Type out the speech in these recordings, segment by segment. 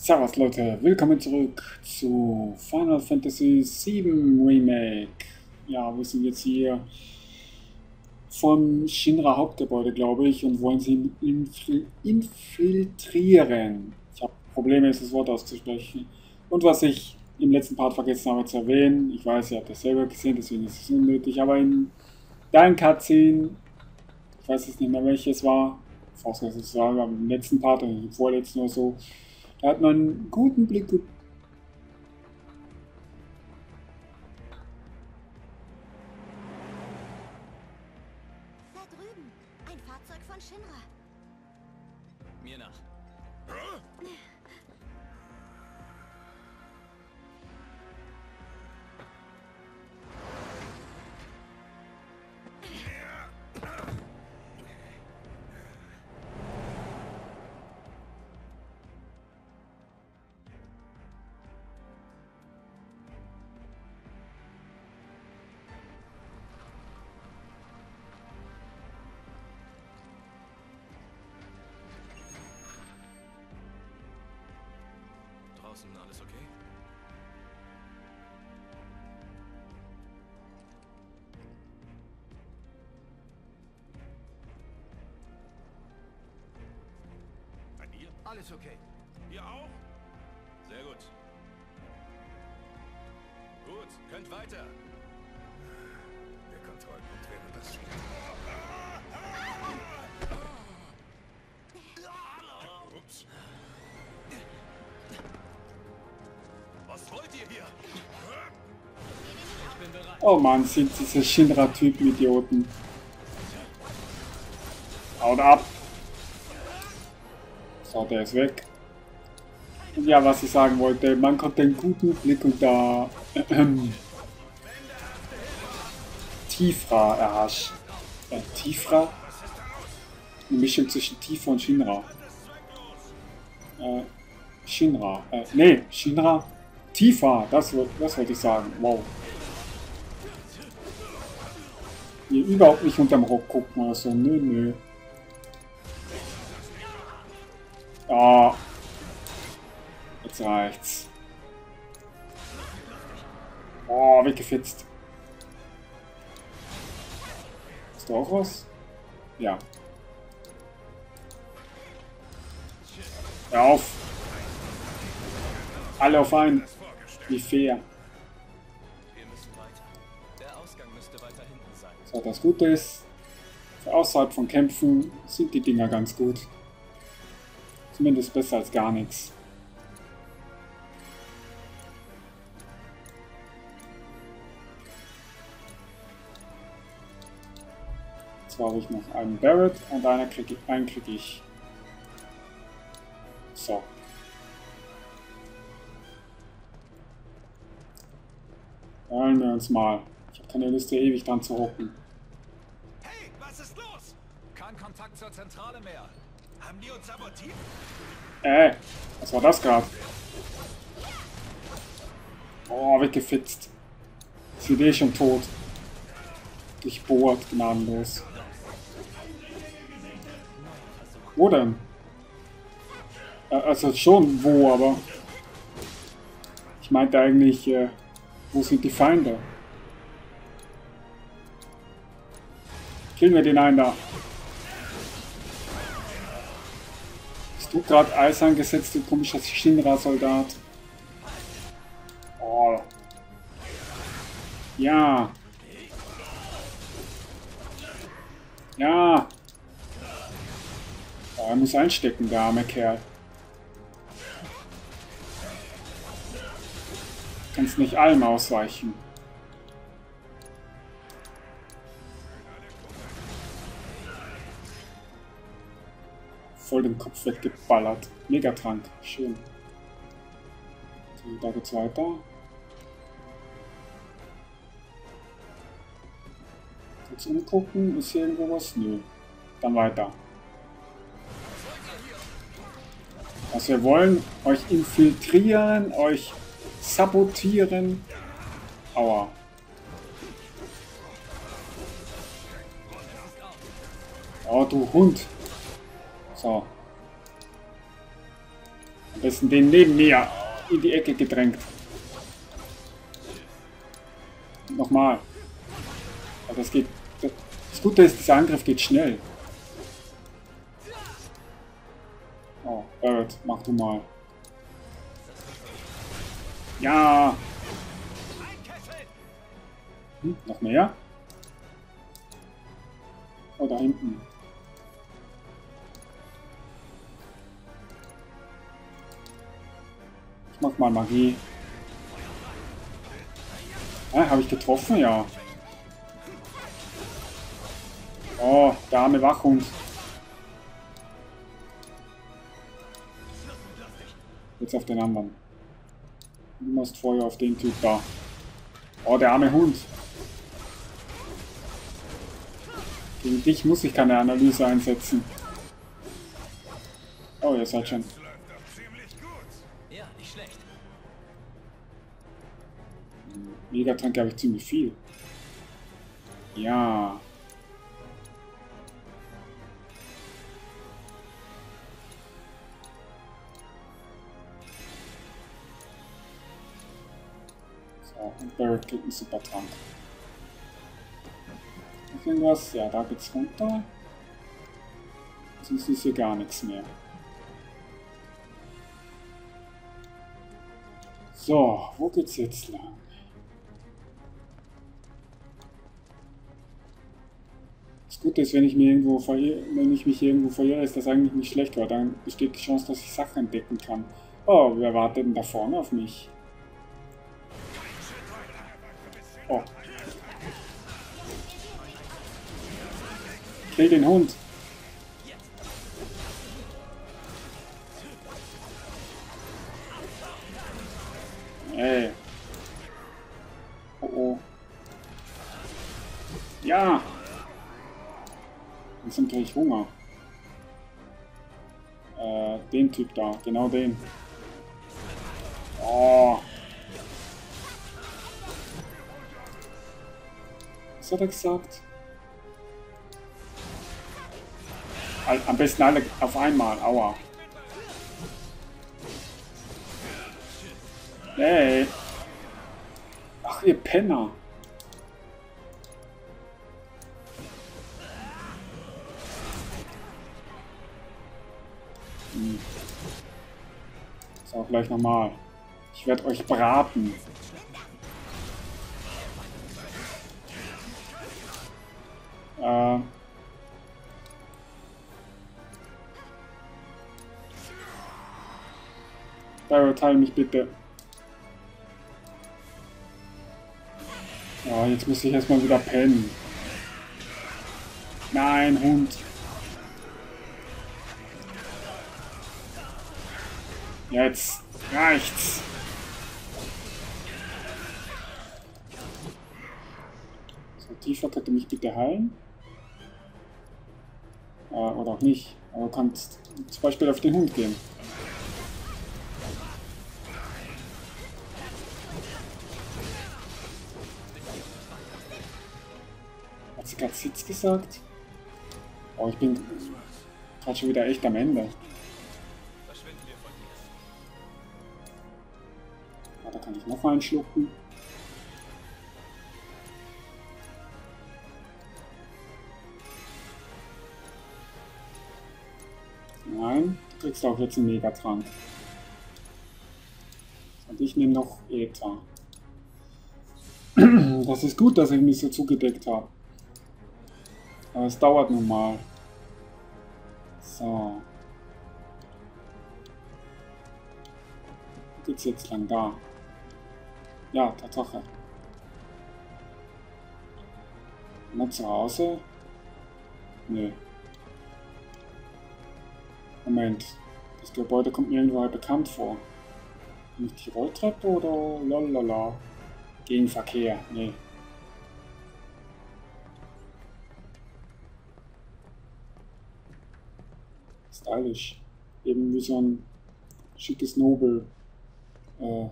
Servus Leute, willkommen zurück zu Final Fantasy VII Remake. Ja, wir sind jetzt hier vom Shinra Hauptgebäude, glaube ich, und wollen sie infil infiltrieren. Ich habe Probleme, das Wort auszusprechen. Und was ich im letzten Part vergessen habe zu erwähnen, ich weiß, ihr habt das selber gesehen, deswegen ist es unnötig, aber in deinem Cutscene, ich weiß jetzt nicht mehr welches war, vorausgesetzt es war im letzten Part oder im vorletzten oder so, da hat man einen guten Blick. Draußen alles okay? Bei dir? Alles okay. Ihr auch? Oh Mann, sind diese Shinra-Typen Idioten. Haut ab! So, der ist weg. Und ja, was ich sagen wollte, man konnte einen guten Blick unter ähm, Tifra erhaschen. Äh, Tifra? Eine Mischung zwischen Tifa und Shinra. Äh, Shinra. Äh, nee, Shinra. Tifa, das, das wollte ich sagen. Wow. Hier überhaupt nicht unterm Rock gucken oder so. Nö, nö. Ja. Jetzt reicht's. Oh, weggefitzt. Hast du auch was? Ja. Hör auf. Alle auf einen. Wie fair. Wir müssen weiter. Der Ausgang müsste weiter hinten sein. So, das Gute ist, für außerhalb von Kämpfen sind die Dinger ganz gut. Zumindest besser als gar nichts. Zwar habe ich noch einen Barrett und krieg einen kriege ich. So. Wollen wir uns mal. Ich habe keine Lust, hier ewig dran zu hocken. Hey, was ist los? Kein Kontakt zur Zentrale mehr. Haben die uns sabotiert? Äh, was war das gerade? Oh, weggefitzt. Ist eh schon tot. Durchbohrt, gnadenlos. Wo denn? Äh, also schon wo, aber... Ich meinte eigentlich, äh, wo sind die Feinde? Killen wir den einen da. Hast du gerade Eis angesetzt, du komischer Shinra-Soldat? Oh. Ja. Ja. Oh, er muss einstecken, der arme Kerl. Kannst nicht allem ausweichen. Voll den Kopf weggeballert. Megatrank. Schön. So, da geht's weiter. Kurz umgucken. Ist hier irgendwo was? Nö. Dann weiter. Was wir wollen, euch infiltrieren, euch sabotieren. Aua. Oh, du Hund. So. Am besten den neben mir in die Ecke gedrängt. Nochmal. Aber das geht. Das Gute ist, dieser Angriff geht schnell. Oh, Barrett, mach du mal. Ja! Hm, noch mehr? Oh, da hinten. Ich mach mal Magie. Ah, habe ich getroffen? Ja. Oh, der arme Wachhund. Jetzt auf den anderen. Du musst Feuer auf den Typ da. Oh, der arme Hund. Gegen dich muss ich keine Analyse einsetzen. Oh, ihr seid schon. Megatank habe ich ziemlich viel. Ja. Barrett kriegt einen super Trank. Noch irgendwas? Ja, da geht's runter. Sonst ist hier gar nichts mehr. So, wo geht's jetzt lang? Das Gute ist, wenn ich, mir irgendwo wenn ich mich irgendwo verirre, ist das eigentlich nicht schlecht, weil dann besteht die Chance, dass ich Sachen entdecken kann. Oh, wer wartet denn da vorne auf mich? Kill den Hund. Ey. Oh oh. Ja. Jetzt kriege ich Hunger. Äh, den Typ da, genau den. Oh. Was hat er gesagt? Am besten alle auf einmal, aua. Hey. Ach, ihr Penner. Hm. So, gleich nochmal. Ich werde euch braten. Barrett, teil mich bitte. Ja, jetzt muss ich erstmal wieder pennen. Nein, Hund. Jetzt reicht's. So, Tifa könnte mich bitte heilen. Äh, oder auch nicht. Aber du kannst zum Beispiel auf den Hund gehen. Sitz gesagt? Oh, ich bin gerade schon wieder echt am Ende. Ja, da kann ich noch einen schlucken. Nein, du kriegst auch jetzt einen Megatrank. Und ich nehme noch Ether. Das ist gut, dass ich mich so zugedeckt habe. Aber es dauert nun mal. So. Geht's jetzt lang? Da. Ja, Tatsache. Mal zu Hause? Nö. Moment. Das Gebäude kommt mir irgendwo bekannt vor. Nicht die Rolltreppe oder lalala? Gegenverkehr. Nee. Stylisch. Eben wie so ein schickes Nobel äh.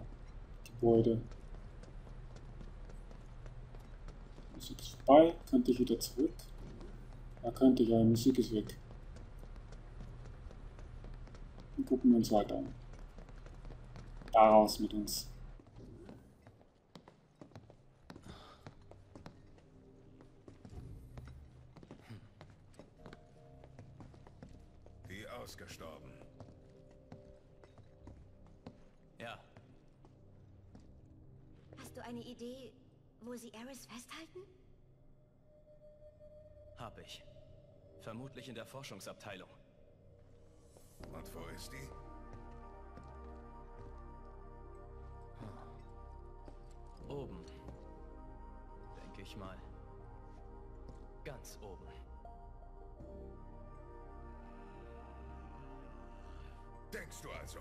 Musik ist vorbei. Könnte ich wieder zurück? Ja, könnte ich, die Musik ist weg. Dann gucken wir uns weiter an. Da raus mit uns. Eine Idee, wo sie Eris festhalten? hab ich. Vermutlich in der Forschungsabteilung. Und wo ist die? Oben. Denke ich mal. Ganz oben. Denkst du also?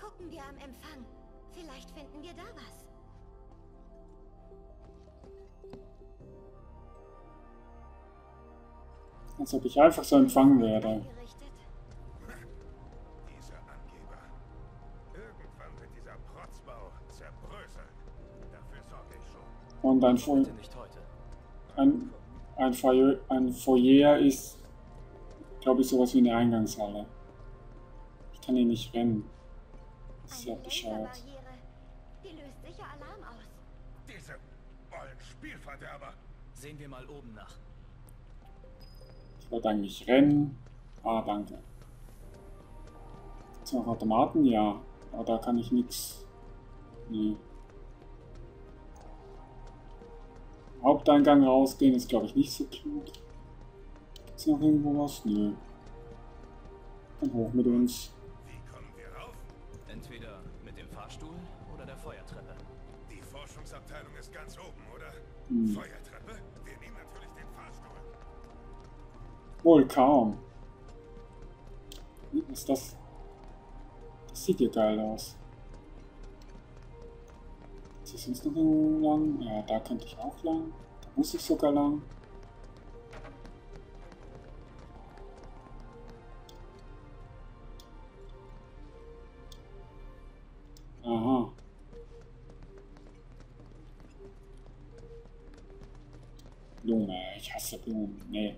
Gucken wir am Empfang. Vielleicht finden wir da was. Als ob ich einfach so empfangen werde. Eingerichtet. Dieser Angeber. Irgendwann wird dieser Protzbau zerbröseln. Dafür sorge ich schon. Und ein, Fo ein, ein, Foyer, ein Foyer ist, glaube ich, sowas wie eine Eingangshalle. Ich kann hier nicht rennen. Das ist ja bescheuert. Laserbarriere. Die löst sicher Alarm aus. Diese Spielverderber. Sehen wir mal oben nach. Ich wollte eigentlich rennen. Ah, danke. Gibt's noch Automaten? Ja. Aber da kann ich nichts. Nee. Haupteingang rausgehen ist, glaube ich, nicht so klug. Gibt's noch irgendwo was? Nö. Dann hoch mit uns. Wie kommen wir rauf? Entweder mit dem Fahrstuhl oder der Feuertreppe. Die Forschungsabteilung ist ganz oben, oder? Hm. Feuertreppe? Wohl kaum. Ist das? Das sieht ja geil aus. Ist hier sonst noch irgendwo lang? Ja, da könnte ich auch lang. Da muss ich sogar lang. Aha. Blume, ich hasse Blumen. Nee.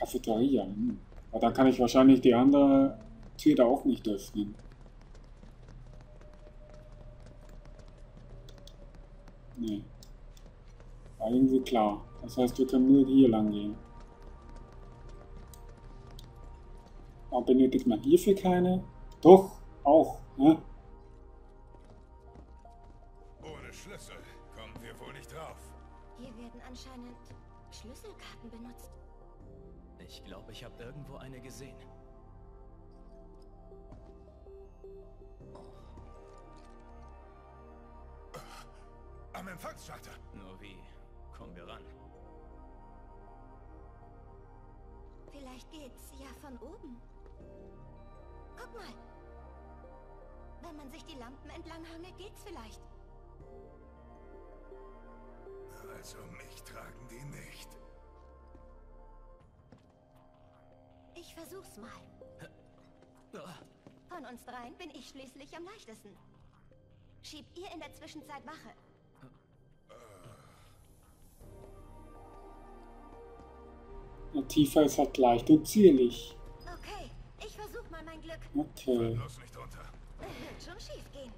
Cafeteria. Hm. Aber da kann ich wahrscheinlich die andere Tür da auch nicht öffnen. Nee. War irgendwie klar. Das heißt, wir können nur hier lang gehen. Aber benötigt man hierfür keine? Doch, auch. Ne? Ohne Schlüssel kommen wir wohl nicht rauf. Hier werden anscheinend Schlüsselkarten benutzt. Ich glaube, ich habe irgendwo eine gesehen. Am Empfangsschalter. Nur wie kommen wir ran? Vielleicht geht's ja von oben. Guck mal. Wenn man sich die Lampen entlang hangelt, geht's vielleicht. Also mich tragen die nicht. Ich versuch's mal. Von uns dreien bin ich schließlich am leichtesten. Schiebt ihr in der Zwischenzeit Wache. Ja, tiefer ist halt leicht und zierlich. Okay, ich versuch mal mein Glück. Okay. Wird schon schief gehen.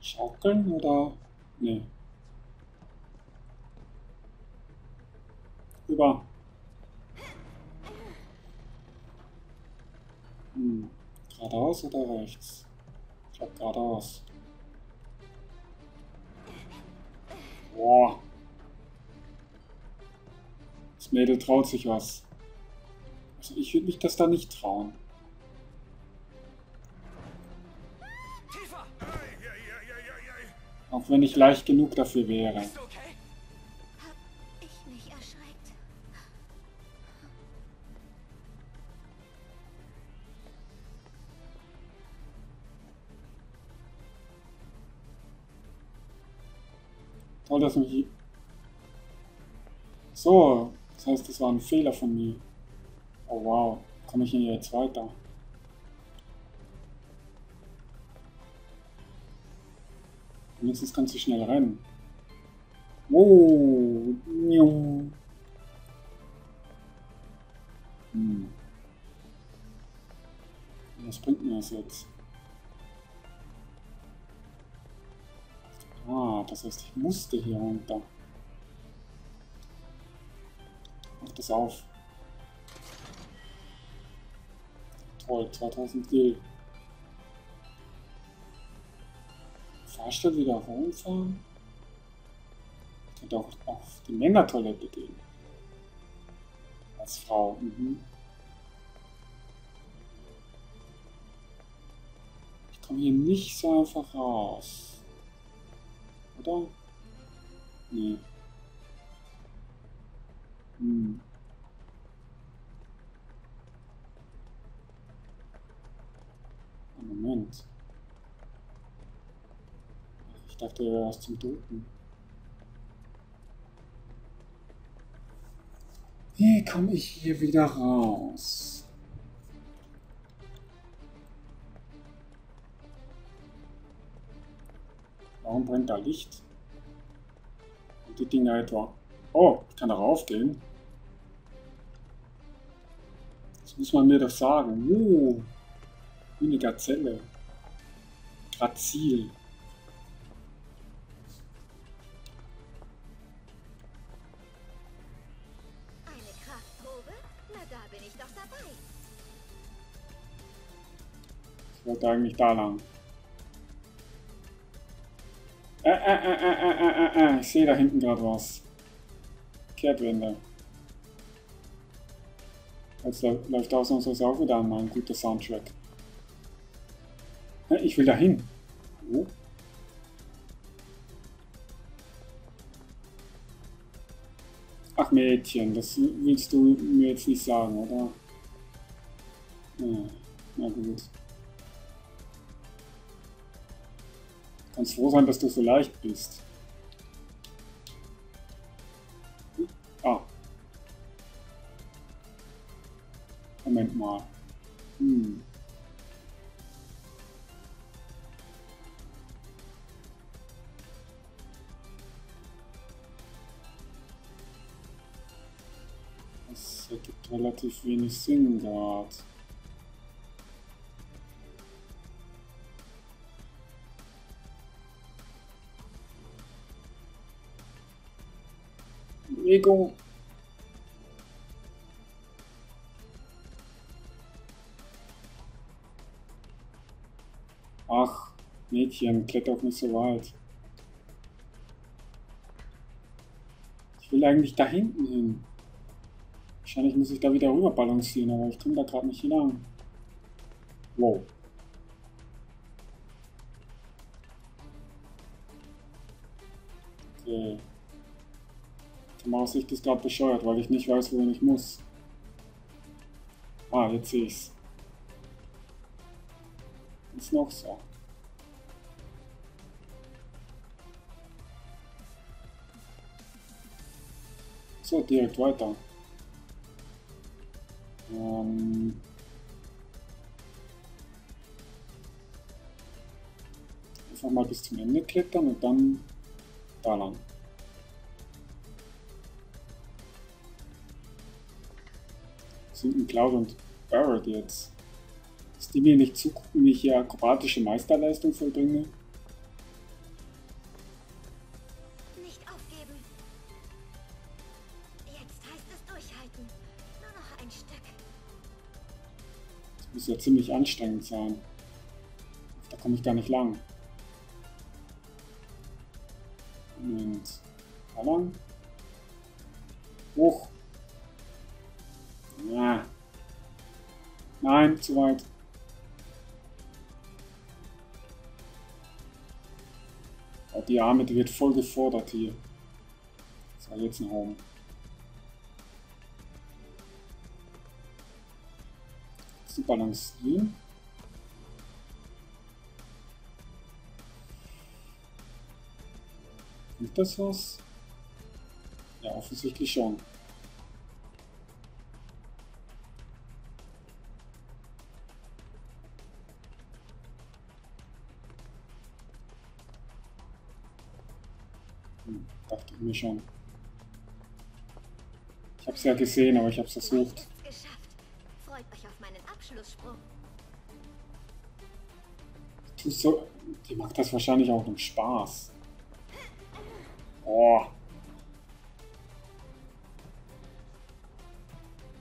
Schaukeln oder? Nee. Über. Hm. Geradeaus oder rechts? Ich glaube geradeaus. Boah. Das Mädel traut sich was. Also ich würde mich das da nicht trauen. Auch wenn ich leicht genug dafür wäre. Dass mich. So, das heißt, das war ein Fehler von mir. Oh wow, komme ich hier jetzt weiter? Wenigstens kannst du schnell rennen. Oh. Hm. Was bringt mir das jetzt? Ah, das heißt, ich musste hier runter. Mach das auf. Toll, 2000 Gil. Fahrstuhl wieder rumfahren? Ich könnte auch auf die Männertoilette gehen. Als Frau. Mhm. Ich komme hier nicht so einfach raus. Oder? Nee. Hm. Moment. Ich dachte, er ist zum Toten. Wie komme ich hier wieder raus? Brennt da Licht? Und die Dinger etwa. Oh, ich kann darauf gehen. Das muss man mir doch sagen. Uh, wie eine Gazelle. Grazil. Eine Kraftprobe? Na, da bin ich doch dabei. Ich wollte eigentlich da lang. Äh, äh, äh, äh, äh, äh. Ich sehe da hinten gerade was. Kehrtwende. Jetzt lä- läuft ausnahmsweise auch wieder mal ein guter Soundtrack. Ich will da hin. Wo? Ach Mädchen, das willst du mir jetzt nicht sagen, oder? Ja, na gut. Kannst froh sein, dass du so leicht bist. Ah. Moment mal. Hm. Das ergibt relativ wenig Sinn gerade. Bewegung. Ach, Mädchen, kletter auch nicht so weit. Ich will eigentlich da hinten hin. Wahrscheinlich muss ich da wieder rüber balancieren, aber ich komme da gerade nicht hinein. Wow. Okay. Kamerassicht ist gerade bescheuert, weil ich nicht weiß, wohin ich muss. Ah, jetzt sehe ich's. Ist noch so. So, direkt weiter. Ähm Einfach mal bis zum Ende klettern und dann da lang. Sind Cloud und Barrett jetzt? Dass die mir nicht wie ich hier akrobatische Meisterleistung vollbringe? Nicht aufgeben. Jetzt heißt es durchhalten. Nur noch ein Stück. Das muss ja ziemlich anstrengend sein. Da komme ich gar nicht lang. Moment. Da lang? Hoch. Ja. Nein, zu weit. Die Arme, die wird voll gefordert hier. So, jetzt nach oben. Zu balancieren. Ist das was? Ja, offensichtlich schon. Mir schon. Ich habe es ja gesehen, aber ich habe es versucht. Freut euch auf meinen Abschlusssprung. Du so, die macht das wahrscheinlich auch nur Spaß. Oh.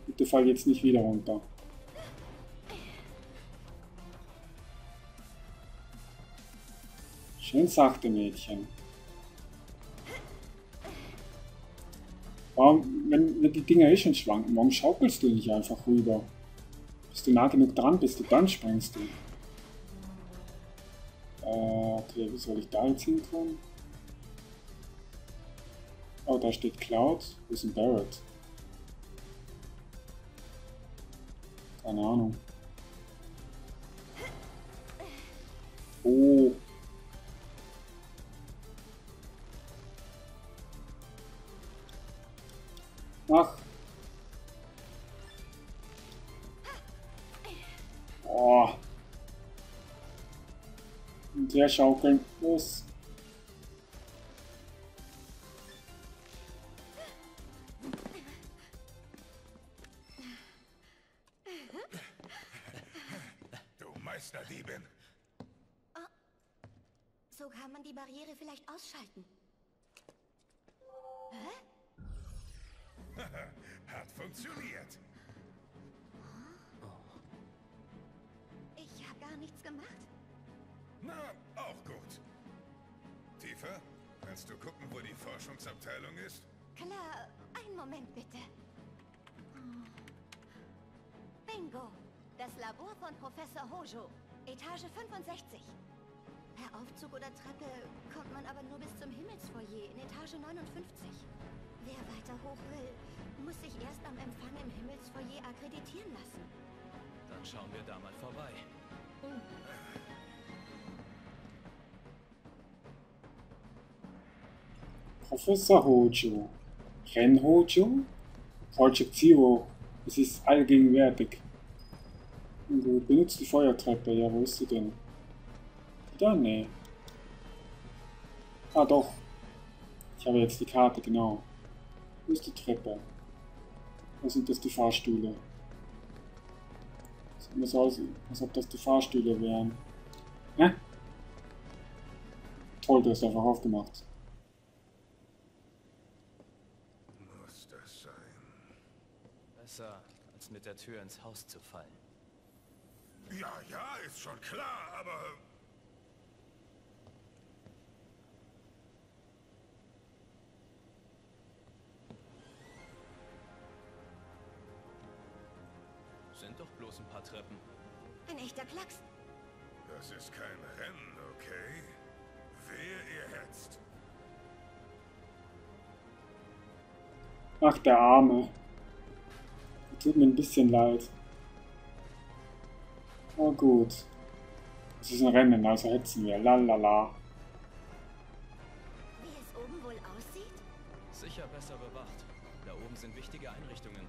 Bitte fall jetzt nicht wieder runter. Schön sachte Mädchen. Warum, wenn, wenn die Dinger eh schon schwanken, warum schaukelst du nicht einfach rüber? Bis du nah genug dran bist und dann springst du. Äh, okay, wie soll ich da jetzt hinkommen? Oh, da steht Cloud. Wo ist ein Barrett? Keine Ahnung. Oh. Und her schaukeln. Los. Du Meisterdiebin. So kann man die Barriere vielleicht ausschalten. Hat funktioniert. Ich habe gar nichts gemacht. Na, kannst du gucken, wo die Forschungsabteilung ist? Klar, einen Moment bitte. Hm. Bingo! Das Labor von Professor Hojo. Etage 65. Per Aufzug oder Treppe kommt man aber nur bis zum Himmelsfoyer in Etage 59. Wer weiter hoch will, muss sich erst am Empfang im Himmelsfoyer akkreditieren lassen. Dann schauen wir da mal vorbei. Professor Hojo. Ren Hojo? Project Zero. Es ist allgegenwärtig. Du benutzt die Feuertreppe. Ja, wo ist sie denn? Da? Nee. Ah, doch. Ich habe jetzt die Karte, genau. Wo ist die Treppe? Wo sind das die Fahrstühle? Sieht mir so aus, als ob das die Fahrstühle wären. Hä? Toll, du hast einfach aufgemacht. Muss das sein? Besser, als mit der Tür ins Haus zu fallen. Ja, ja, ist schon klar, aber... Sind doch bloß ein paar Treppen. Ein echter Klacks. Das ist kein Rennen, okay? Wehe, ihr hetzt. Ach, der Arme. Tut mir ein bisschen leid. Oh gut. Es ist ein Rennen, also hetzen wir. Lalala. Wie es oben wohl aussieht? Sicher besser bewacht. Da oben sind wichtige Einrichtungen.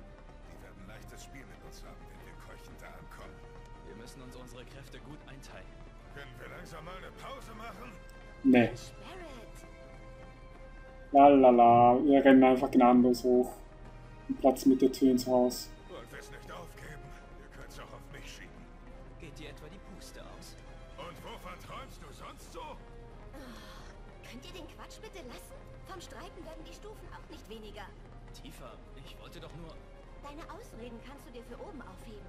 Die werden ein leichtes Spiel mit uns haben, wenn wir keuchend da ankommen. Wir müssen uns unsere Kräfte gut einteilen. Können wir langsam mal eine Pause machen? Ne. Barrett. Lalala. Wir rennen einfach gnadenlos hoch. Und Platz mit der Tür ins Haus. Bitte lassen? Vom Streiten werden die Stufen auch nicht weniger. Tiefer, ich wollte doch nur... Deine Ausreden kannst du dir für oben aufheben.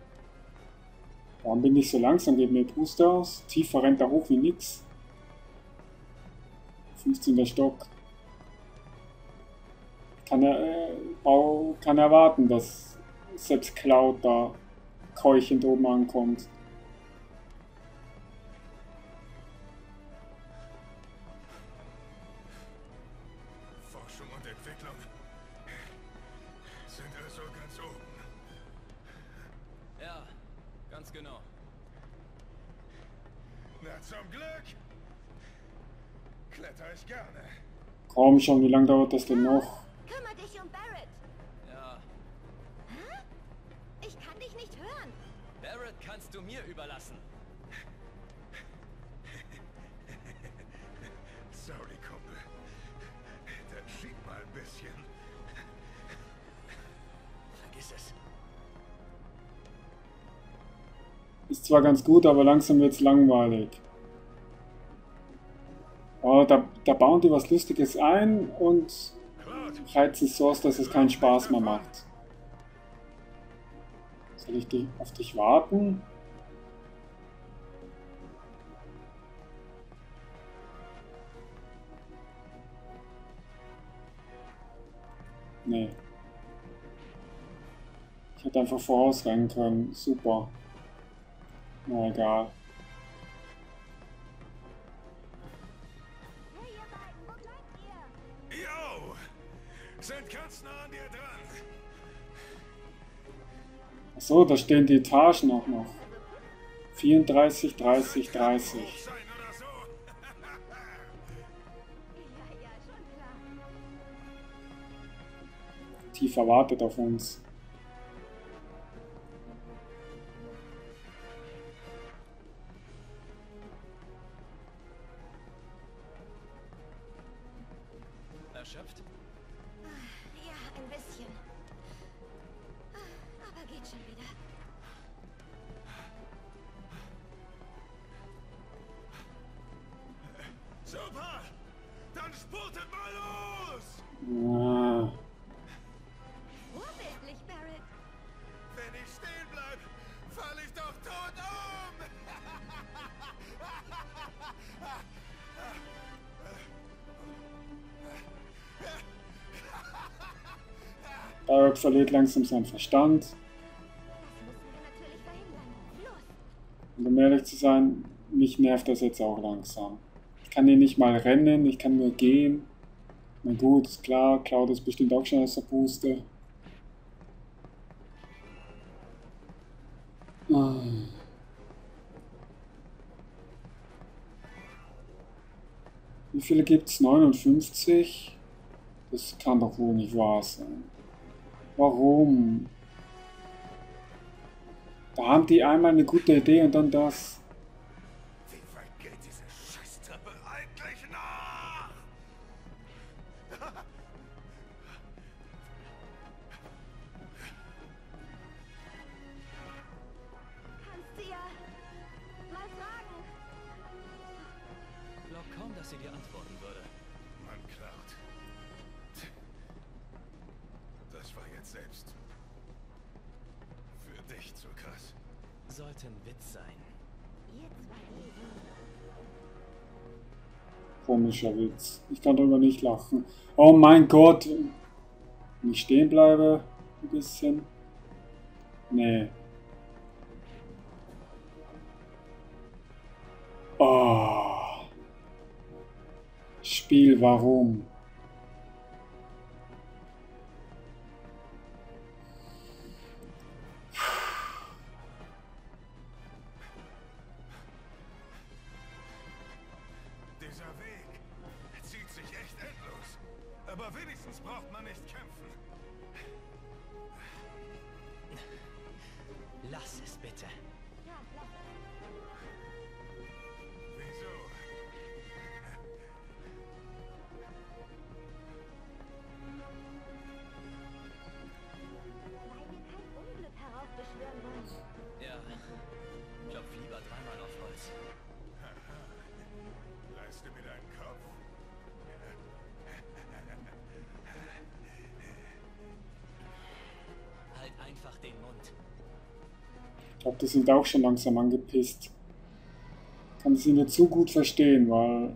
Warum bin ich so langsam? Geht mir Puste aus. Tiefer rennt da hoch wie nix. 15. Stock. Kann er, äh, Bau kann erwarten, dass selbst Cloud da keuchend oben ankommt. Entwicklung sind also ganz oben. Ja, ganz genau. Na zum Glück! Kletter ich gerne. Komm schon, wie lange dauert das denn noch? Kümmer dich um Barrett. Ja, Hä? Ich kann dich nicht hören. Barrett kannst du mir überlassen. Ist zwar ganz gut, aber langsam wird's langweilig. Oh, da, da bauen die was Lustiges ein und reizen es so aus, dass es keinen Spaß mehr macht. Soll ich die, auf dich warten? Nee. Ich hätte einfach vorausrennen können. Super. Na egal. Hey, ihr beiden, wo bleibt ihr? yo! Sind ganz nah an dir dran. Achso, da stehen die Etagen auch noch. 34, 30, 30. Hoch sein oder so. Ja, ja, schon klar. Tiefer wartet auf uns. Barrett verliert langsam seinen Verstand. Und um ehrlich zu sein, mich nervt das jetzt auch langsam. Ich kann hier nicht mal rennen, ich kann nur gehen. Na gut, ist klar, Cloud ist bestimmt auch schon aus der Puste. Wie viele gibt's? 59? Das kann doch wohl nicht wahr sein. Warum? Da haben die einmal eine gute Idee und dann das. Wie weit geht diese Scheißtreppe eigentlich nach? Kannst du ja mal fragen. Glaub kaum, dass sie dir antworten würde. Mann, Cloud. Das war jetzt selbst für dich zu krass. Sollte ein Witz sein. Komischer Witz. Ich kann darüber nicht lachen. Oh mein Gott. Wenn ich stehen bleibe, ein bisschen. Nee. Oh. Spiel, warum? Glaube, die sind auch schon langsam angepisst. Kann sie nur zu gut verstehen, weil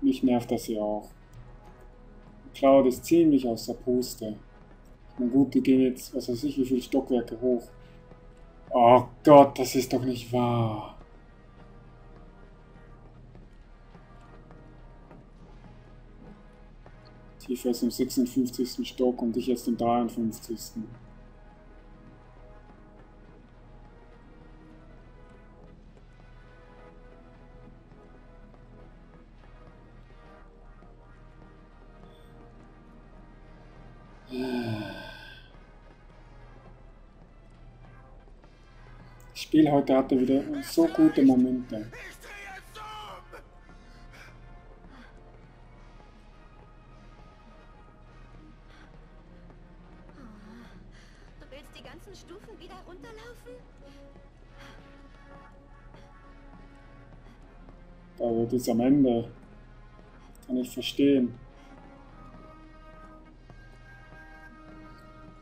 mich nervt das ja auch. Cloud ist ziemlich aus der Puste. Na gut, die gehen jetzt, was weiß ich, wie viele Stockwerke hoch. Oh Gott, das ist doch nicht wahr. Tifa ist im 56. Stock und ich jetzt im 53. Spiel heute hatte wieder so gute Momente. Du willst die ganzen Stufen wieder runterlaufen? Da wird es am Ende. Kann ich verstehen.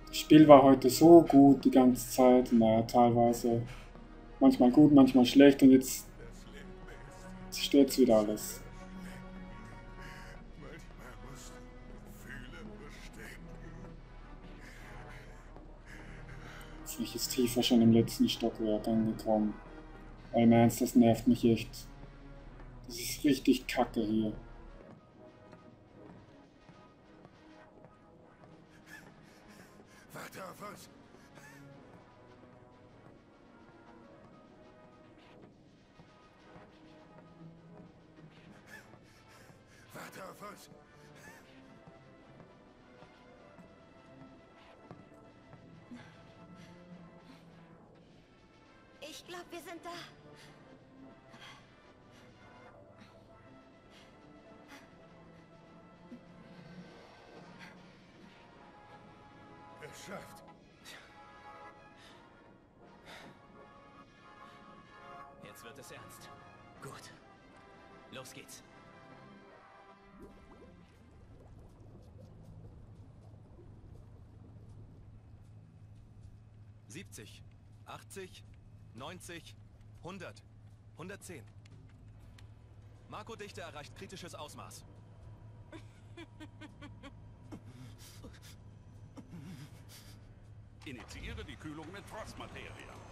Das Spiel war heute so gut die ganze Zeit. Naja, teilweise. Manchmal gut, manchmal schlecht und jetzt zerstört es wieder alles. Ich jetzt tiefer schon im letzten Stockwerk angekommen. Im Ernst, das nervt mich echt. Das ist richtig kacke hier. Uns. Ich glaube, wir sind da. 70, 80, 90, 100, 110. Marco-Dichte erreicht kritisches Ausmaß. Initiiere die Kühlung mit Frostmateria.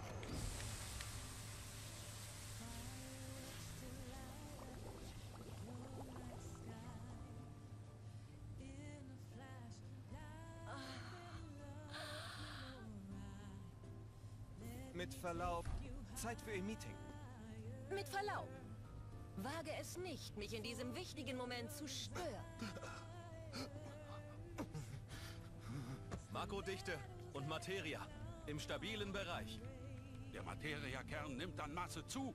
Mit Verlaub, Zeit für Ihr Meeting. Mit Verlaub. Wage es nicht, mich in diesem wichtigen Moment zu stören. Marco-Dichte und Materia im stabilen Bereich. Der Materiakern nimmt an Masse zu.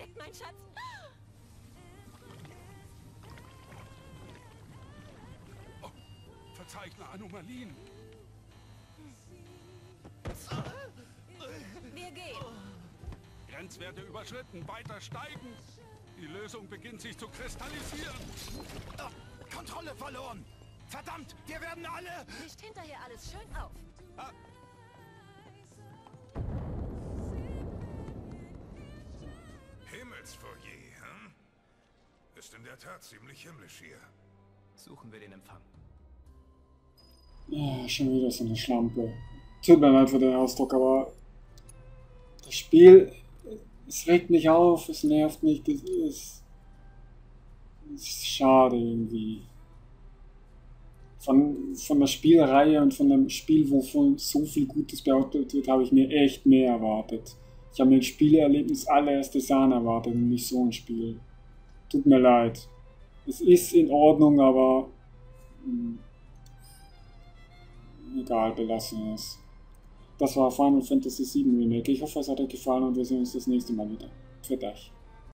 Was in dir steckt, mein Schatz. Verzeichne Anomalien. Wir gehen. Grenzwerte überschritten, weiter steigen. Die Lösung beginnt sich zu kristallisieren. Oh, Kontrolle verloren. Verdammt, wir werden alle... Nicht hinterher alles schön auf. Himmelsfoyer, Ist in der Tat ziemlich himmlisch hier. Suchen wir den Empfang. Ja, schon wieder so eine Schlampe. Tut mir leid für den Ausdruck, aber das Spiel, es regt mich auf, es nervt mich, das ist, ist schade irgendwie. Von, von der Spielreihe und von dem Spiel, wovon so viel Gutes behauptet wird, habe ich mir echt mehr erwartet. Ich habe mir ein Spieleerlebnis allererste Sahne erwartet und nicht so ein Spiel. Tut mir leid. Es ist in Ordnung, aber mh, egal, belassen es. Das war Final Fantasy VII Remake. Ich hoffe, es hat euch gefallen und wir sehen uns das nächste Mal wieder. Für euch.